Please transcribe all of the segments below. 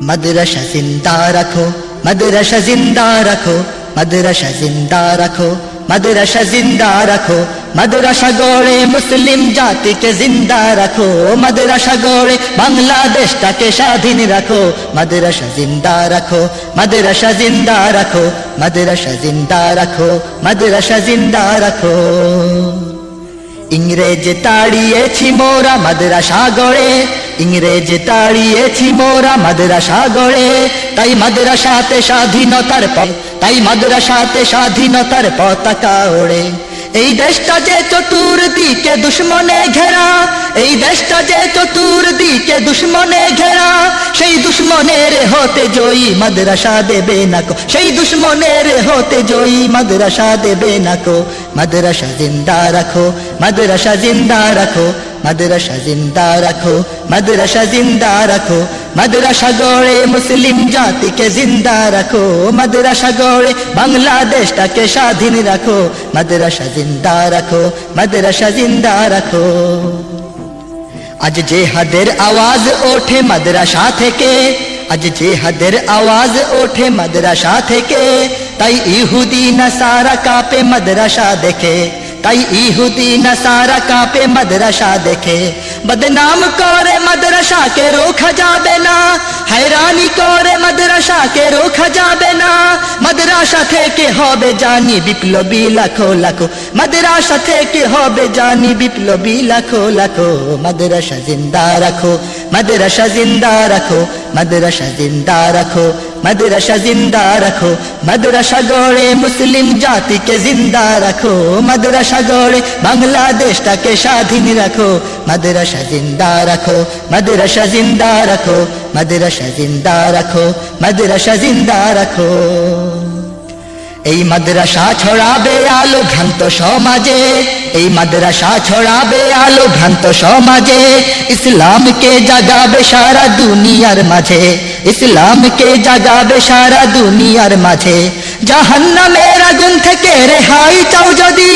মাদ্রাসা জিন্দা রাখো, মাদ্রাসা জিন্দা রাখো, মাদ্রাসা জিন্দা রাখো, মাদ্রাসা জিন্দা রাখো, মাদ্রাসা গড়ে মুসলিম জাতিকে জিন্দা রাখো, মাদ্রাসা গড়ে বাংলাদেশটাকে স্বাধীন রাখো, মাদ্রাসা জিন্দা রাখো, মাদ্রাসা জিন্দা রাখো, মাদ্রাসা জিন্দা রাখো, মাদ্রাসা জিন্দা রাখো। ইংরেজ তাড়িয়েছি মোরা মাদ্রাসা গড়ে ইংরেজ তাড়িয়েছি মোরা মাদ্রাসা গড়ে। তাই মাদ্রাসাতে স্বাধীনতার পথ তাই মাদ্রাসাতে স্বাধীনতার পতাকা ওড়ে। এই দেশটা যে চতুর দিকে দুশ্মনে ঘেরা, এই দেশটা যে চতুর দিকে দুশ্মনে ঘেরা, সেই দুশ্মনের হতে জয়ী মাদ্রাসা দেবে নাকো সেই দুশ্মনের হতে জয়ী মাদ্রাসা দেবে নাকো মাদ্রাসা জিন্দা রাখো, মাদ্রাসা জিন্দা রাখো। মাদ্রাসা জিন্দা রাখো, মাদ্রাসা জিন্দা রাখো, মাদ্রাসা গড়ে মুসলিম জাতিকে জিন্দা রাখো, মাদ্রাসা গড়ে বাংলাদেশটাকে স্বাধীন রাখো, মাদ্রাসা জিন্দা রাখো, মাদ্রাসা জিন্দা রাখো। আজ যে হাদের আওয়াজ ওঠে মাদ্রাসা থেকে, আজ যে হাদের আওয়াজ ওঠে মাদ্রাসা থেকে, তাই ইহুদি নাসারা কাপে মাদ্রাসা দেখে। कई ईहुदी नसारा कापे मदरसा देखे बदनाम कोरे मदरसा के रोखा जाबे ना हैरानी कोरे मदरसा के रोखा जाबे ना मदरसा থেকে হবে জানি বিপ্লবী লাখো লাখো মাদ্রাসা থেকে হবে জানি বিপ্লবী লাখো লাখো মাদ্রাসা জিন্দা রাখো মাদ্রাসা জিন্দা রাখো মাদ্রাসা জিন্দা রাখো মাদ্রাসা জিন্দা রাখো, মাদ্রাসা গড়ে মুসলিম জাতিকে জিন্দা রাখো, মাদ্রাসা গড়ে বাংলাদেশটাকে স্বাধীন রাখো, মাদ্রাসা জিন্দা রাখো, মাদ্রাসা জিন্দা রাখো, মাদ্রাসা জিন্দা রাখো, মাদ্রাসা জিন্দা রাখো। এই মাদ্রাসা ছড়াবে আলো ভ্রান্ত সমাজে, এই মাদ্রাসা ছড়াবে আলো ভ্রান্ত সমাজে, ইসলামকে জাগাবে সারা দুনিয়ার মাঝে। ইসলামকে জাগাবে সারা দুনিয়ার মাঝে? জাহান্নামের আগুন থেকে রেহাই চাও যদি?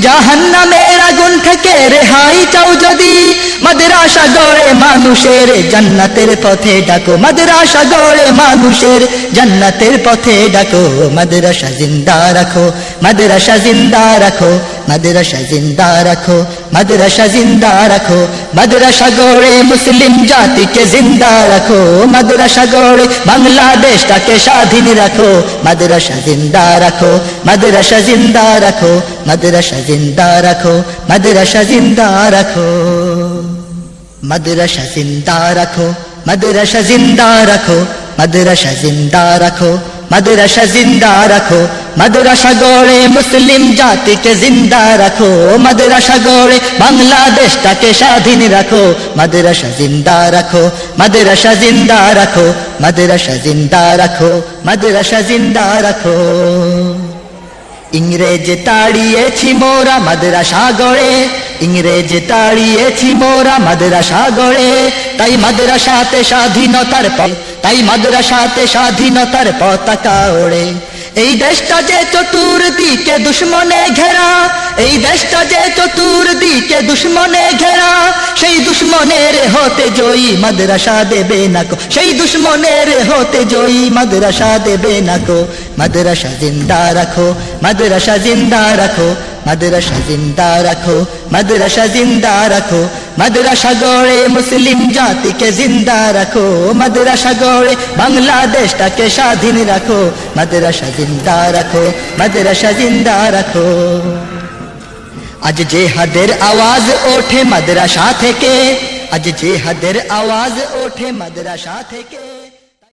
জাহান্নামের আগুন থেকে রেহাই চাও যদি? মাদ্রাসা গড়ে মানুষের জান্নাতের পথে ডাকো, মাদ্রাসা গড়ে মানুষের জান্নাতের পথে ডাকো, মাদ্রাসা জিন্দা রাখো, মাদ্রাসা জিন্দা রাখো, মাদ্রাসা জিন্দা রাখো, মাদ্রাসা জিন্দা রাখো, মাদ্রাসা গড়ে মুসলিম জাতিকে জিন্দা রাখো, মাদ্রাসা গড়ে বাংলাদেশটাকে স্বাধীন রাখো, মাদ্রাসা জিন্দা রাখো, মাদ্রাসা জিন্দা রাখো, মাদ্রাসা জিন্দা রাখো, মাদ্রাসা জিন্দা রাখো। মাদ্রাসা জিন্দা রাখো, মাদ্রাসা জিন্দা রাখো, মাদ্রাসা জিন্দা রাখো, মাদ্রাসা জিন্দা রাখো, মাদ্রাসা গড়ে মুসলিম জাতিকে জিন্দা রাখো, মাদ্রাসা গড়ে বাংলাদেশটাকে স্বাধীন রাখো, মাদ্রাসা জিন্দা রাখো, মাদ্রাসা জিন্দা রাখো, মাদ্রাসা জিন্দা রাখো, মাদ্রাসা জিন্দা রাখো। ইংরেজ তাড়িয়েছি মোরা মাদ্রাসা গড়ে ইংরেজ তাড়িয়েছি মোরা মাদ্রাসা গড়ে। তাই মাদ্রাসাতে স্বাধীনতার তাই মাদ্রাসাতে স্বাধীনতার পতাকা ওড়ে। এই দেশটা যে চতুর্দিকে দুশ্মনে ঘেরা, এই দেশটা যে চতুর দিকে দুশ্মনে ঘেরা, সেই দুশ্মনের হতে জয়ী মাদ্রাসা দেবে নাকো সেই দুশ্মনের হতে জয়ী মাদ্রাসা দেবে নাকো মাদ্রাসা জিন্দা রাখো, মাদ্রাসা জিন্দা রাখো, মাদ্রাসা জিন্দা রাখো, মাদ্রাসা জিন্দা রাখো। মাদ্রাসা গড়ে মুসলিম জাতিকে জিন্দা রাখো। মাদ্রাসা গড়ে বাংলাদেশটাকে স্বাধীন রাখো। মাদ্রাসা জিন্দা রাখো, মাদ্রাসা জিন্দা রাখো। अज जे हदर आवाज़ ओठे मदरा शाह थे के। अज जे हदर आवाज़ ओठे मदरा शाह थे के।